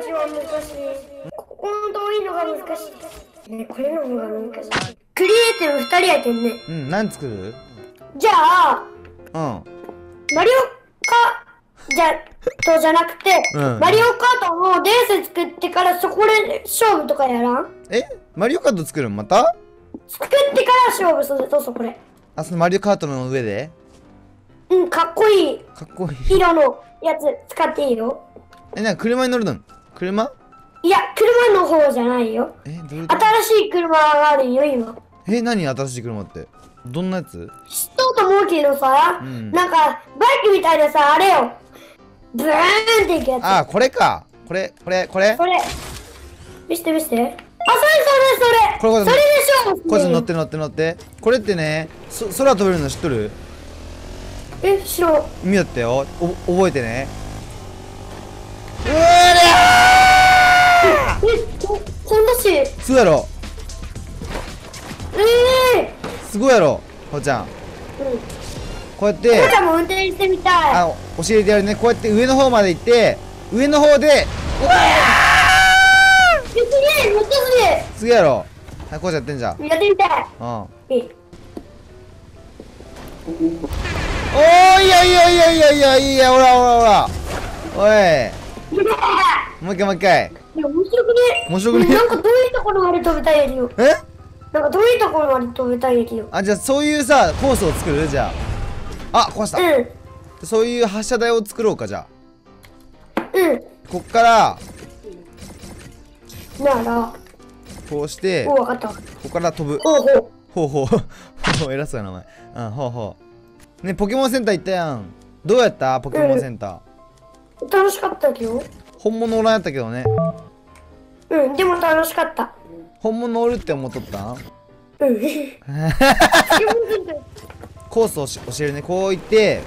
一番難しい。ここの遠いのが難しい。ね、これの方が難しい。クリエイティブ二人やってんね。うん何作る？じゃあ、うんマリオカじゃ、とじゃなくて、うんマリオカートのレース作ってからそこで勝負とかやらん？え？マリオカート作るんまた？作ってから勝負するとそこで。あそのマリオカートの上で？うん、かっこいいかっこいい色のやつ使っていいよ。えなんか車に乗るの？車？いや、車の方じゃないよ。えどういうこと？新しい車があるよ、今。え何新しい車って？どんなやつ？知っとうと思うけどさ、うん。なんかバイクみたいなさあれよ。ブーンっていくやつ。あこれか。これこれこれ？これ。見して見して。あそれそれそれ。これこれ。それでしょこいつ乗って乗って乗って。これってねそ空飛べるの知っとる？えしろ意味だったよ。お覚えてね。うわえここんなし。すごいやろ。えすごいやろほうちゃん。ー、うん。こうやって。父ちゃんも運転してみたい。あ教えてやるね。こうやって上の方まで行って上の方でえすげえめっちゃすげすげえやろ。はいこうちゃんやってんじゃん。えやってみたい。うん。おえ。ーいやいやいやいやいやいやほらほらほら。おい。もう一回もう一回いや面白くね？面白くね？なんかどういうところまで飛べたいやりよえ？なんかどういうところまで飛べたいやりよあじゃあそういうさコースを作る？じゃあ。あ壊した。うん。そういう発射台を作ろうかじゃあ。うん。こっから。なら。こうして。おこわかった。こから飛ぶ。ほうほう。ほうほう。ほう偉そうやなお前。うんほうほう。ねポケモンセンター行ったやん。どうやった？ポケモンセンター、楽しかったけど本物おらんやったけどね。うんでも楽しかった。本物おるって思っとった？んうん。コースをし教えるね。こう行って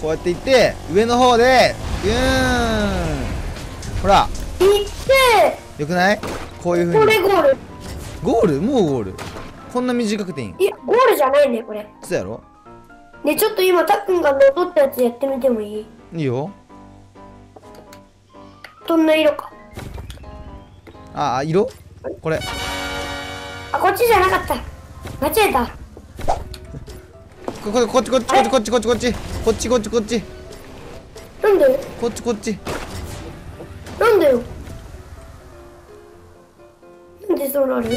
こうやって行って上の方でギューン。ほら。行ってよくない？こういうこ風に。れゴール。ゴール？もうゴール？こんな短くていいん？いやゴールじゃないねこれ。そうやろ？でちょっと今たっくんが残ったやつやってみてもいい？いいよ。どんな色か。ああ色？これ。あこっちじゃなかった。間違えた。こここっちこっちこっちこっちこっちこっち。こっちこっちこっち。なんで？こっちこっち。なんでよ？なんでそうなる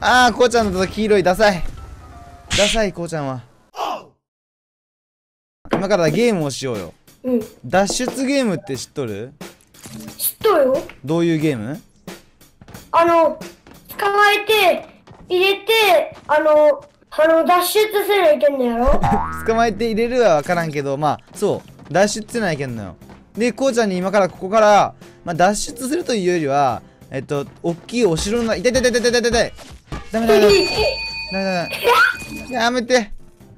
あ あこうちゃんだと黄色い。ダサい。ダサいこうちゃんは今からゲームをしようよ。うん。脱出ゲームって知っとる？知っとるよ。どういうゲーム？あの捕まえて入れてあのあの脱出せないけんのやろ？捕まえて入れるは分からんけどまあそう。脱出せないけんのよ。でこうちゃんに今からここから、まあ、脱出するというよりはえっと大きいお城の中痛い痛い痛い痛い痛い痛い痛い。ダメダメダメ。ダメダメ。やめて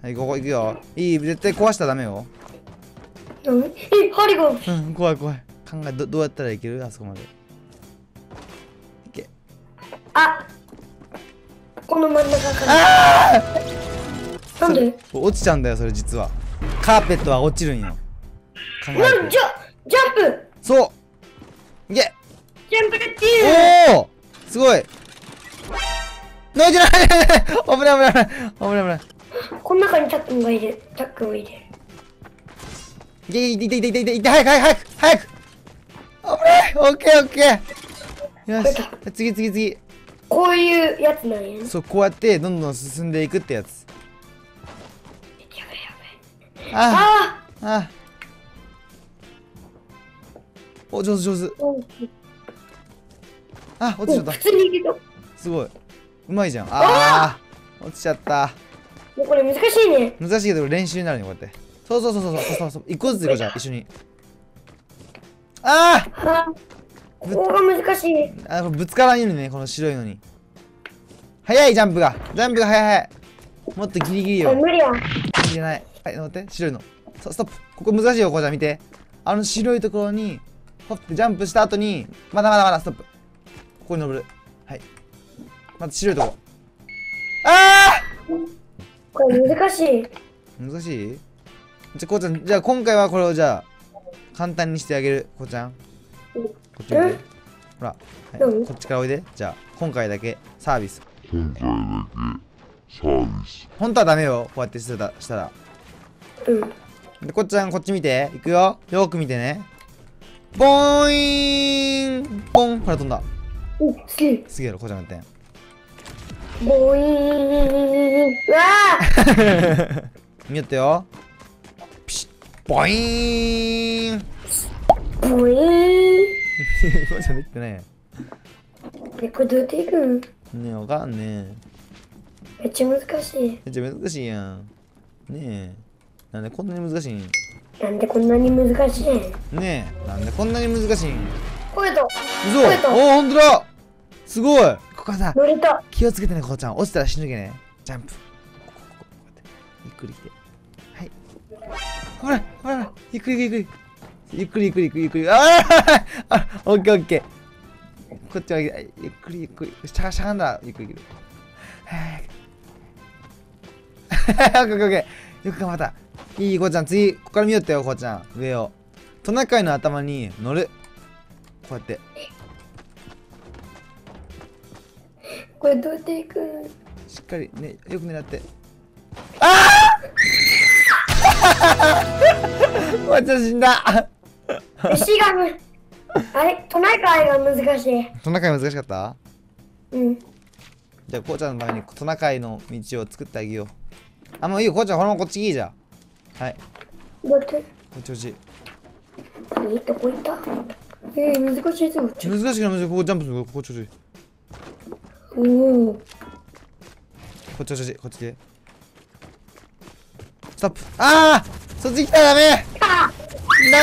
はいここ行くよ。いい絶対壊したらダメよ。うんえ針がうん怖い怖い。考えどどうやったらいける？あそこまで。いけ。あ。この真ん中から。なんで？落ちちゃうんだよそれ実は。カーペットは落ちるんよ。考えて。じゃジャンプ。そう。いけ。ジャンプでっていうおおすごい。泣いてない。危ない危ない危ない。危ない危ないこの中にタックンがいる。タックンがいる。いけいけいけいけいけいけいけ早く早く早く。早く危ない。オッケーオッケー。よし。次次次。こういうやつなんやね。そうこうやってどんどん進んでいくってやつ。やべやべああ。ああ。お上手上手。あ落ちちゃった。普通にいけたすごい。うまいじゃん。あー落ちちゃったもうこれ難しいね。難しいけど練習になるねこうやって。そうそうそうそうそうそう。そう一個ずつ行こうじゃあ一緒に。あー！あここが難しい。あぶつからんようにねこの白いのに。速いジャンプが。ジャンプが速い速い。もっとギリギリよ。あ無理や。んいいじゃない。はい乗って。白いの。ストップ。ここ難しいよこうちゃん見て。あの白いところにホップジャンプした後にまだまだまだストップ。ここに登る。はい。まず白いとこ。あこれ難しい。ー難しい？じゃあこうちゃんじゃあ今回はこれをじゃあ簡単にしてあげる。こうちゃん。うんこっち見てうんほら、はい。何？こっちからおいで。じゃあ今回だけ。サービス。今回だけサービス。本当はダメよ。こうやってしてたしたら。うん。でこっちゃんこっち見て。いくよ。よーく見てね。ボーイン。ポン。ほら飛んだ。おすげえ。すげえやろこうちゃんやってんボイーン。うわあ見よってよ。ピシッ。ボイーン。ボイーン。こうちゃんできてないやえこれどうやっていくんんねえわかんねえ。めっちゃ難しいめっちゃ難しいやん。ねえ。なんでこんなに難しいん？なんでこんなに難しいん？ねえ。なんでこんなに難しいん？これと。嘘。超えたおおほんとだ。すごいここさ気をつけてねここちゃん。落ちたら死ぬけね。ジャンプ。こここここうやってゆっくり来てはいほらほらゆっくりゆっくりゆっくりゆっくりゆっくりゆっくりあーあオッケーオッケーこっちはゆっくりゆっくりしゃしゃがんだゆっくりゆっくりはいオッケーオッケーオッケーよく頑張ったいいこうちゃん次ここから見よってよこうちゃん上をトナカイの頭に乗るこうやってこれどうやっていく？んしっかりねよく狙って。ああわち死んだ。石がむあれ？トナカイが難しい。トナカイ難しかった？うん。じゃあこうちゃんのためにトナカイの道を作ってあげよう。あもういいよ。こうちゃんこのままこっち来いいじゃんはい。どうやって？こっちこっち。いいとこ行った？えー、難しいぞ。ちょ難しくない難しい。ここジャンプするここちょちょおおこっちこっちこっちで。ストップ。ああそっち来たらダメ。あダ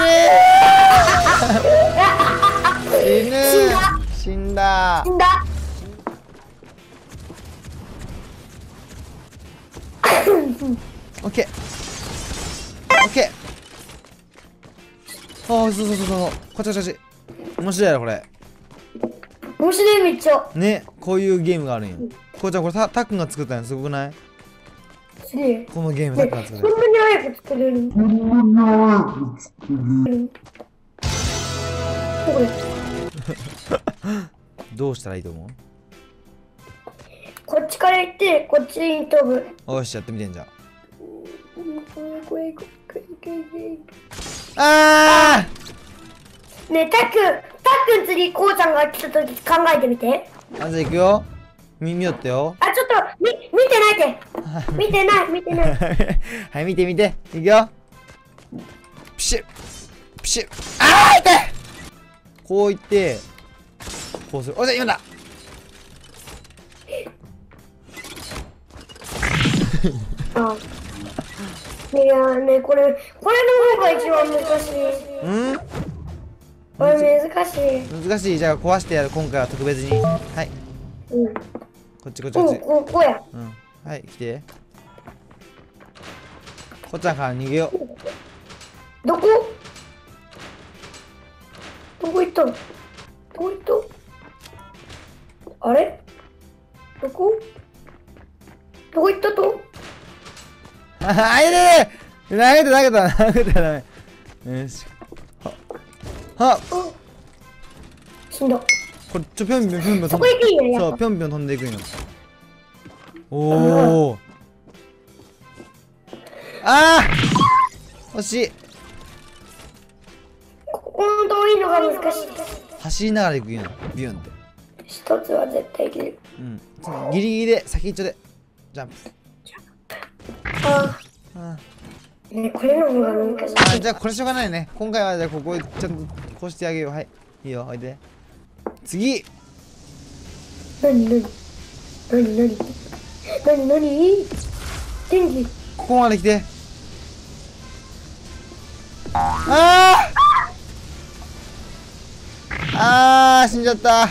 メー！死ぬ。死んだ。死んだ。オッケー。オッケー。ああそうそうそうそう。こっちこっちこっち。面白いやろこれ面白いめっちゃねこういうゲームがあるんよこうちゃんこれたたっくんが作ったんすごくない？すげえ。このゲームたねっくんが作ったそんなに早く作れるこんなに早く作るこれ どうしたらいいと思こっちから行ってこっちに飛ぶ。うよしやってみてんじゃんこれこれこれこれあねえたっくくん次こうちゃんが来た時考えてみてーあじゃあいくよみ見よってよあちょっとみ見てないで見てない見てないはい見て見ていくよピシッピシッあー痛いこういってこうするおじゃ今だああいやねこれこれの方が一番難しいうんこれ難しい。難しい。じゃあ壊してやる。今回は特別に。はい。うんこっちこっちこっち。うんここや。うん。はい来て。こっちゃんから逃げよう。どこ？どこ行ったの？どこ行った？あれ？どこ？どこ行ったと？あいれ投げて投げた。投げた。ダメ。よしははあ死んだこれちょぴょんぴょんぴょんぴょんそこ行くんやそうぴょんぴょん飛んでいくんよおおあー惜しいここの遠いのが難しい走りながら行くんよビュンって一つは絶対いけるうんギリギリで先っちょでジャンプああねこれの方が難しいあじゃあこれしょうがないね今回はじゃあここちゃんとこうしてあげよう。はいいいよおいで。次。なになになになになになに天気。ここまで来て。あー。あー死んじゃった。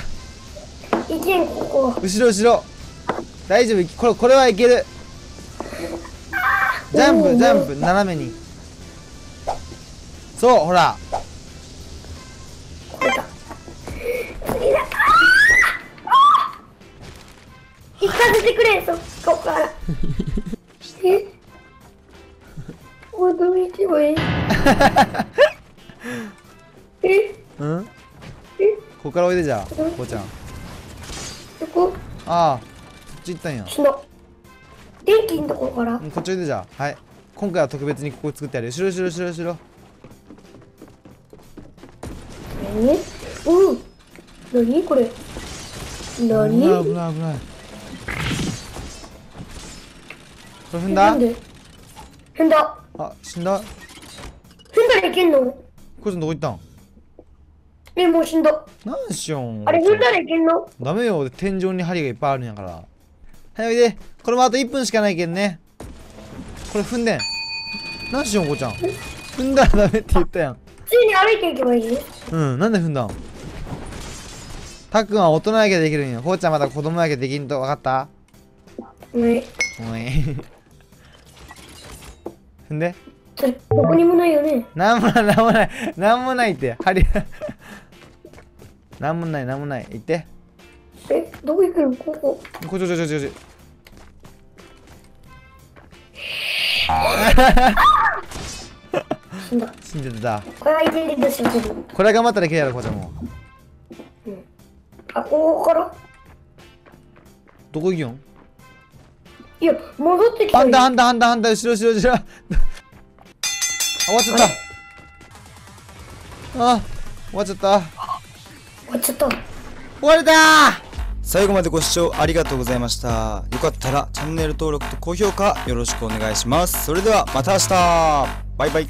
いけんここ。後ろ後ろ。大丈夫いこれこれはいける。ジャンプジャンプ斜めに。そうほら行かせてくれそこから。え？おどみてもいい？え？うん？え？ここからおいでじゃあこうちゃん。どこ？ああそっち行ったんや。電気のところから？うんこっちおいでじゃあ。はい。今回は特別にここ作ってやる後ろ後ろ後ろ後ろ。何うん。何？これ。危何ない危ない危ないこれ踏んだ踏んだあ死んだこ踏んだらいけんのいつどこ行ったんえもう死んだ何しよんあれ踏んだらいけんのダメよ天井に針がいっぱいあるんやからはいでこれもあと1分しかないけんねこれ踏んでん何しよんこうちゃん踏んだらダメって言ったやん普通に歩いていけばいいうんなんで踏んだんたっくんは大人やけできるんよこうちゃんまだ子供やけできんと分かったねおい踏んで。それどこにもないよね。なんもないなんもないなんもないって。針なんもないなんもない。行って。えどこ行くの？ここ。こちょちょちょちょちょ。死んだ。死んでた。これは入れるでしょこれ頑張ったらけやろこうちゃんも。あここから？どこ行きよんいや戻ってきたよ。反対反対反対反対後ろ後ろ後ろ。あ終わっちゃった。あ終わっちゃった。終わっちゃった。終われた。最後までご視聴ありがとうございました。よかったらチャンネル登録と高評価よろしくお願いします。それではまた明日。バイバイ